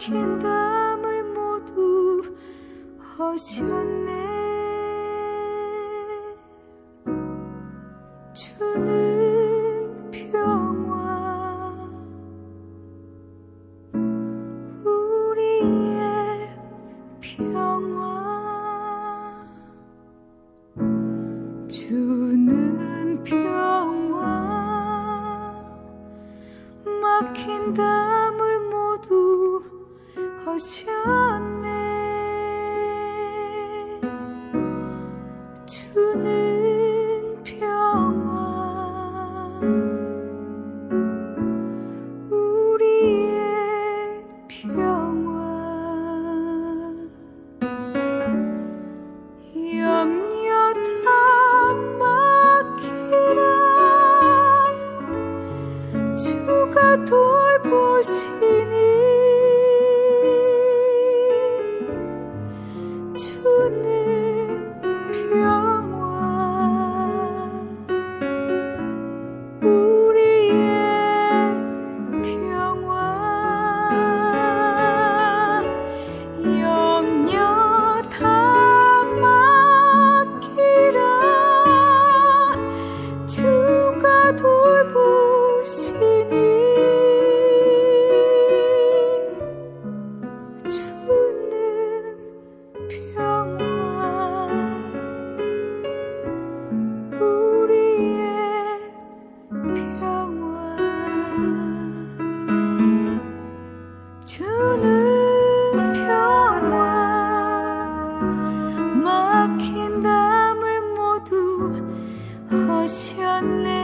막힌 담을 모두 허시웠네. 주는 평화 우리의 평화. 주는 평화 막힌 담 하셨네. 주는 평화 우리의 평화. 염려 다 맡기라. 주가 돌보시 着你。